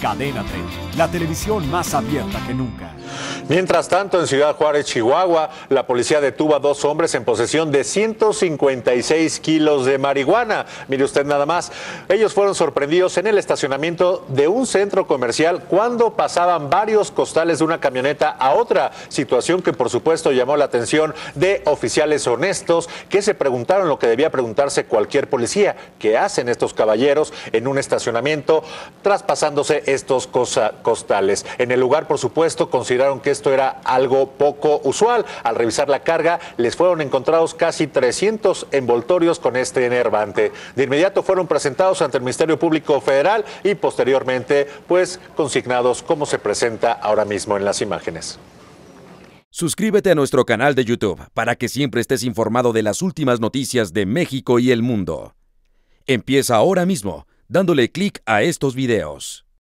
Cadena 30, la televisión más abierta que nunca. Mientras tanto, en Ciudad Juárez, Chihuahua, la policía detuvo a dos hombres en posesión de 156 kilos de marihuana. Mire usted nada más. Ellos fueron sorprendidos en el estacionamiento de un centro comercial cuando pasaban varios costales de una camioneta a otra. Situación que, por supuesto, llamó la atención de oficiales honestos que se preguntaron lo que debía preguntarse cualquier policía. ¿Qué hacen estos caballeros en un estacionamiento traspasándose estos costales? En el lugar, por supuesto, consideraron que esto era algo poco usual. Al revisar la carga, les fueron encontrados casi 300 envoltorios con este enervante. De inmediato fueron presentados ante el Ministerio Público Federal y posteriormente, pues, consignados como se presenta ahora mismo en las imágenes. Suscríbete a nuestro canal de YouTube para que siempre estés informado de las últimas noticias de México y el mundo. Empieza ahora mismo dándole clic a estos videos.